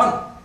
换。